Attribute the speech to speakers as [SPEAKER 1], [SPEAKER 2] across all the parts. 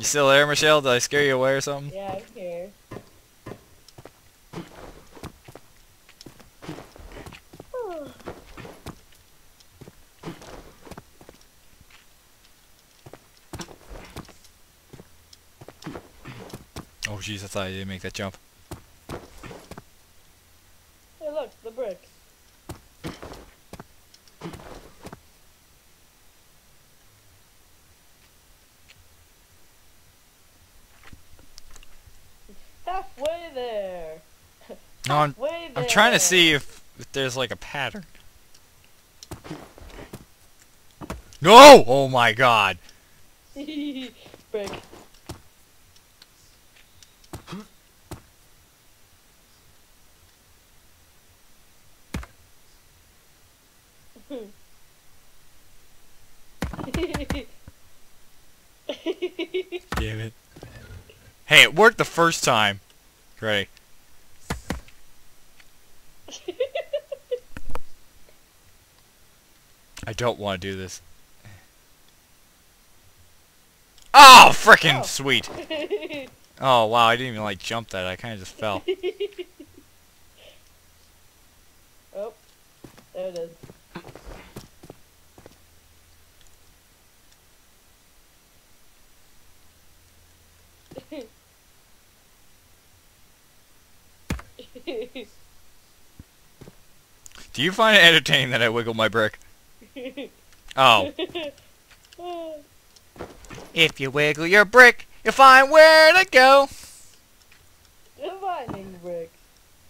[SPEAKER 1] You still there, Michelle? Did I scare you away or something?
[SPEAKER 2] Yeah, I'm here.
[SPEAKER 1] Oh jeez, I thought I didn't make that jump.
[SPEAKER 2] Hey, look, the bricks. Halfway there.
[SPEAKER 1] No, I'm,
[SPEAKER 2] Halfway there.
[SPEAKER 1] I'm trying to see if, if there's like a pattern. No! Oh my god.
[SPEAKER 2] Brick.
[SPEAKER 1] Damn it. Hey, it worked the first time. Ready. I don't want to do this. Oh, freaking
[SPEAKER 2] Oh.
[SPEAKER 1] sweet. Oh, wow, I didn't even, like, jump that. I kind of just fell.
[SPEAKER 2] oh, there it is.
[SPEAKER 1] Do you find it entertaining that I wiggle my brick? Oh. If you wiggle your brick, you'll find where to go.
[SPEAKER 2] Divining bricks.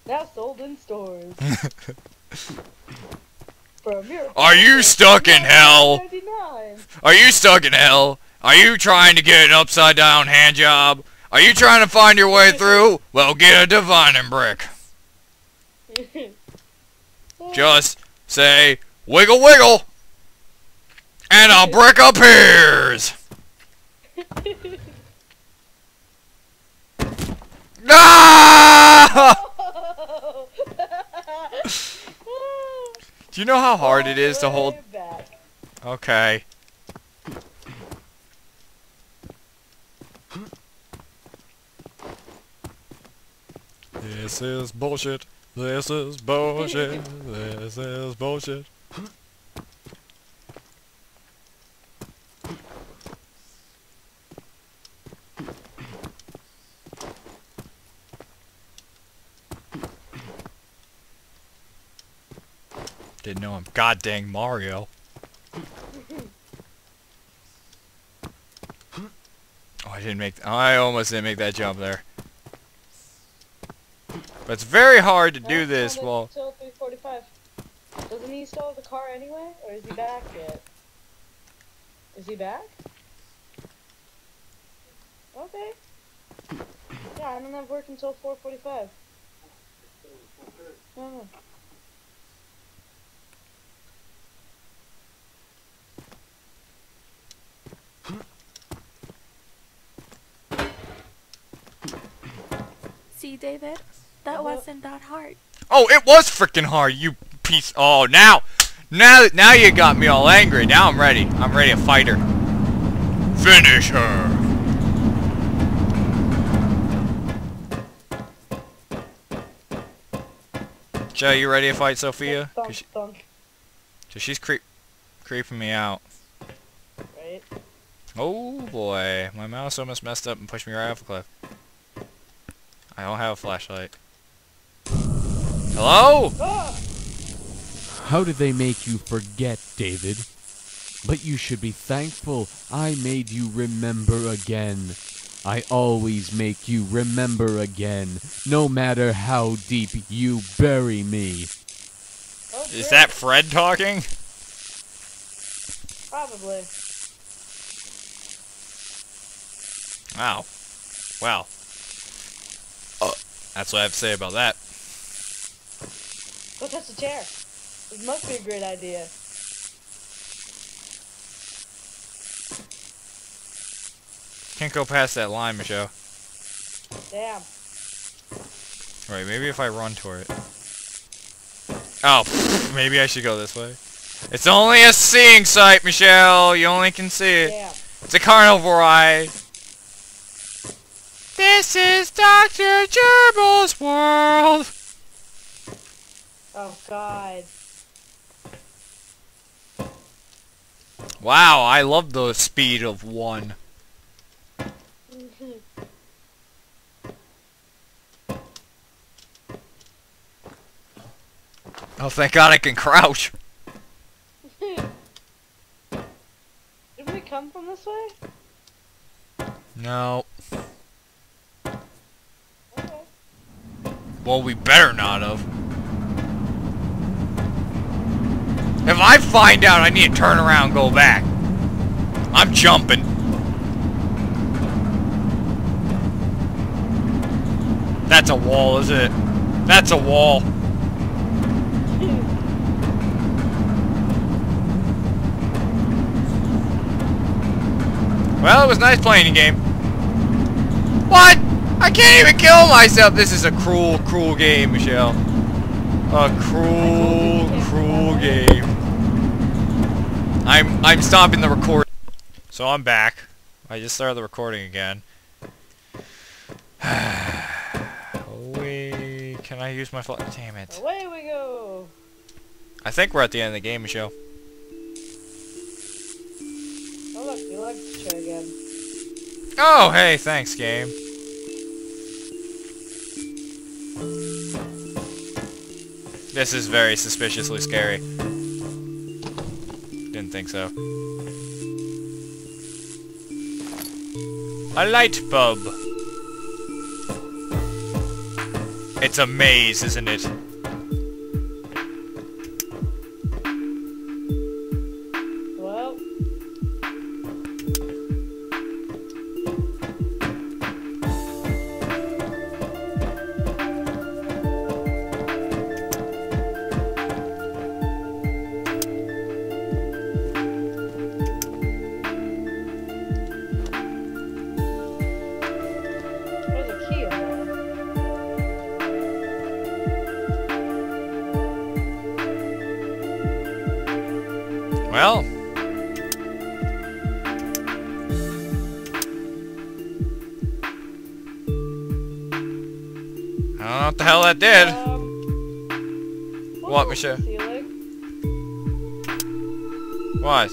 [SPEAKER 2] Now sold in stores. For a miracle.
[SPEAKER 1] Are you stuck in hell? Are you stuck in hell? Are you trying to get an upside down hand job? Are you trying to find your way through? Well, get a divining brick. Just say, wiggle wiggle, and a brick appears. Ah! Do you know how hard it is to hold? Okay. This is bullshit. This is bullshit. this is bullshit. Didn't know I'm god dang Mario. Oh, I didn't make. I almost didn't make that jump there. But it's very hard to do this
[SPEAKER 2] no,
[SPEAKER 1] while.
[SPEAKER 2] Till 345. Doesn't he still have the car anyway? Or is he back yet? Is he back? Okay. Yeah, I don't have work until 445. Oh. Uh-huh.
[SPEAKER 3] See, David? That
[SPEAKER 2] Uh-huh.
[SPEAKER 3] wasn't that hard.
[SPEAKER 1] Oh, it was freaking hard, you piece. Oh, now, now, now you got me all angry. Now I'm ready. I'm ready to fight her. Finish her. Joe, you ready to fight Sophia?
[SPEAKER 2] Thunk,
[SPEAKER 1] 'Cause she-
[SPEAKER 2] thunk,
[SPEAKER 1] 'cause she's creep, creeping me out.
[SPEAKER 2] right?
[SPEAKER 1] Oh boy, my mouse almost messed up and pushed me right off a cliff. I don't have a flashlight. Hello?
[SPEAKER 2] Ah!
[SPEAKER 4] How did they make you forget, David? But you should be thankful I made you remember again. I always make you remember again, no matter how deep you bury me.
[SPEAKER 2] Oh,
[SPEAKER 1] Is that Fred talking?
[SPEAKER 2] Probably.
[SPEAKER 1] Wow. Wow. That's what I have to say about that.
[SPEAKER 2] Go touch the chair. This must be a great idea.
[SPEAKER 1] Can't go past that line, Michelle.
[SPEAKER 2] Damn.
[SPEAKER 1] Right, maybe if I run toward it. Oh, maybe I should go this way. It's only a seeing sight, Michelle. You only can see it.
[SPEAKER 2] Damn.
[SPEAKER 1] It's a carnivore eye. This is Dr. Gerbil's world.
[SPEAKER 2] Oh God.
[SPEAKER 1] Wow, I love the speed of one. Mm-hmm. Oh, thank God I can crouch.
[SPEAKER 2] Did we come from this way?
[SPEAKER 1] No.
[SPEAKER 2] Okay.
[SPEAKER 1] Well, we better not have. If I find out I need to turn around go back, I'm jumping. That's a wall, is it? That's a wall. Well, it was nice playing the game. What? I can't even kill myself. This is a cruel, cruel game, Michelle. A cruel, cruel game. I'm I'm stopping the record. So I'm back. I just started the recording again. Wait, can I use my Damn it.
[SPEAKER 2] Away we go.
[SPEAKER 1] I think we're at the end of the game, Michelle.
[SPEAKER 2] Oh look, you like the show again.
[SPEAKER 1] Oh, hey, thanks, game. This is very suspiciously scary. Didn't think so. A light bulb. It's a maze, isn't it?
[SPEAKER 2] Well.
[SPEAKER 1] I don't know what the hell that did.
[SPEAKER 2] Um,
[SPEAKER 1] What, Michelle? What?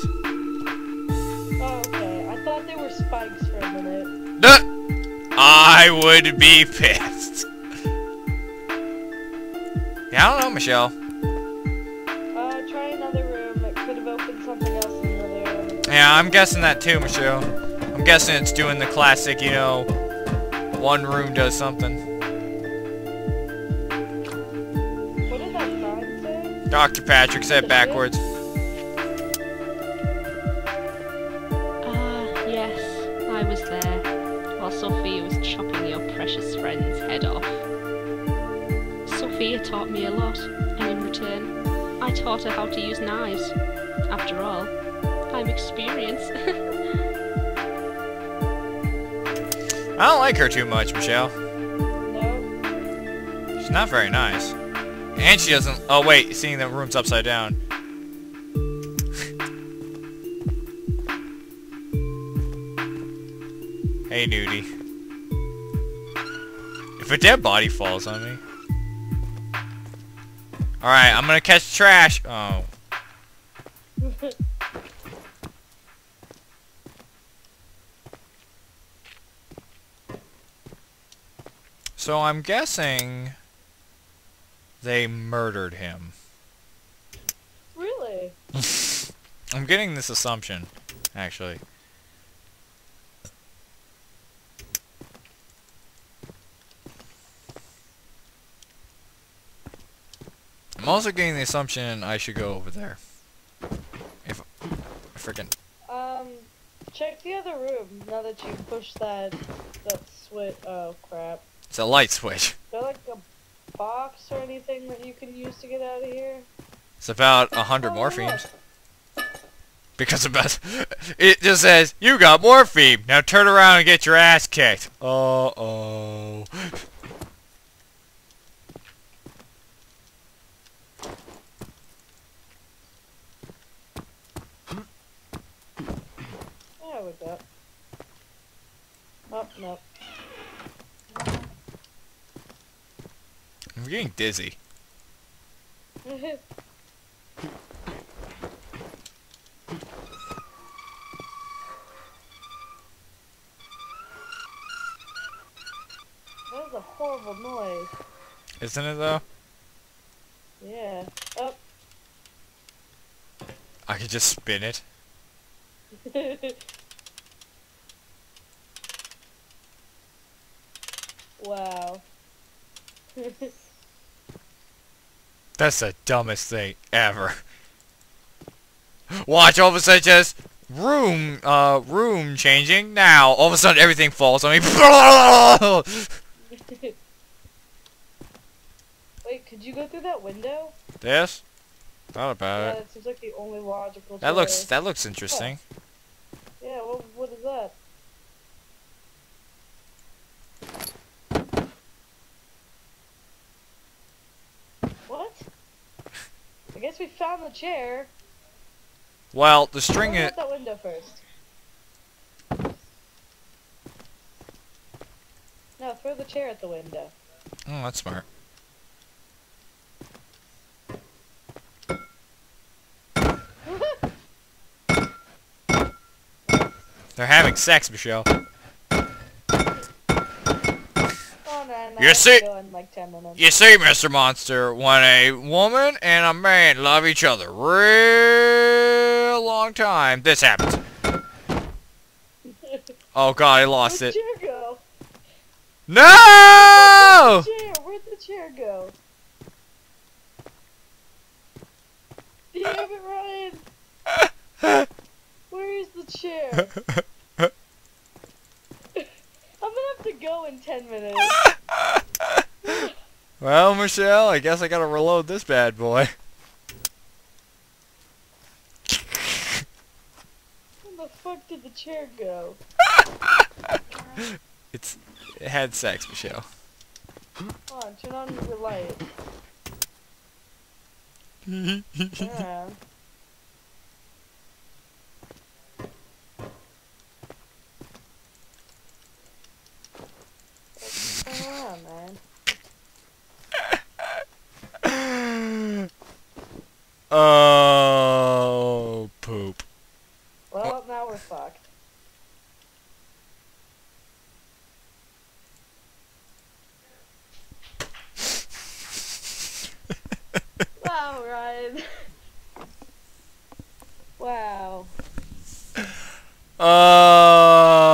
[SPEAKER 2] Oh, okay. I thought they were spikes for a minute.
[SPEAKER 1] Duh! I would be pissed. Yeah, I don't know, Michelle. Yeah, I'm guessing that too, Michelle. I'm guessing it's doing the classic, you know, one room does something.
[SPEAKER 2] What did that sign say?
[SPEAKER 1] Dr. Patrick said backwards.
[SPEAKER 3] Ah, yes, I was there, while Sophia was chopping your precious friend's head off. Sophia taught me a lot, and in return, I taught her how to use knives. After all, I'm experienced.
[SPEAKER 1] I don't like her too much, Michelle.
[SPEAKER 2] No.
[SPEAKER 1] She's not very nice. And she doesn't... Oh, wait. Seeing the room's upside down. hey, nudie. If a dead body falls on me... Alright, I'm gonna catch trash. Oh. So I'm guessing... They murdered him.
[SPEAKER 2] really?
[SPEAKER 1] I'm getting this assumption, actually. I'm also getting the assumption I should go over there. If freaking
[SPEAKER 2] Um, check the other room now that you pushed that that switch. Oh crap!
[SPEAKER 1] It's a light switch.
[SPEAKER 2] Is there like a box or anything that you can use to get out of here?
[SPEAKER 1] It's about a hundred
[SPEAKER 2] Oh,
[SPEAKER 1] morphemes. Because best, it just says you got morphine. Now turn around and get your ass kicked. Uh oh.
[SPEAKER 2] Yeah, with that. Oh no.
[SPEAKER 1] I'm getting dizzy.
[SPEAKER 2] that was a horrible noise.
[SPEAKER 1] Isn't it though?
[SPEAKER 2] Yeah. Oh.
[SPEAKER 1] I could just spin it.
[SPEAKER 2] wow.
[SPEAKER 1] That's the dumbest thing ever. Watch, all of a sudden just room, uh, room changing. Now, all of a sudden everything falls on me.
[SPEAKER 2] Wait, could you go through that window?
[SPEAKER 1] this? Thought
[SPEAKER 2] Yeah,
[SPEAKER 1] about it.
[SPEAKER 2] it seems like the only logical
[SPEAKER 1] That looks, that looks interesting.
[SPEAKER 2] Yeah, what, what is that? What? I guess we found the chair.
[SPEAKER 1] Well, the string it.
[SPEAKER 2] that window first. No, throw the chair at the window.
[SPEAKER 1] Oh, that's smart. They're having sex, Michelle. You see-
[SPEAKER 2] have to go in like 10.
[SPEAKER 1] You see, Mr. Monster, when a woman and a man love each other real long time, this happens. Oh god, I lost
[SPEAKER 2] Where'd
[SPEAKER 1] it.
[SPEAKER 2] the chair go?
[SPEAKER 1] No!
[SPEAKER 2] Chair, where'd the chair go? Damn it, Ryan! Where is the chair? I'm gonna have to go in 10 minutes.
[SPEAKER 1] Well, Michelle, I guess I gotta reload this bad boy.
[SPEAKER 2] Where the fuck did the chair go?
[SPEAKER 1] It's it had sex, Michelle.
[SPEAKER 2] Come on, turn on your light. Turn around. Turn around, man.
[SPEAKER 1] Oh, poop.
[SPEAKER 2] Well, now we're fucked. wow, Ryan. wow.
[SPEAKER 1] Oh.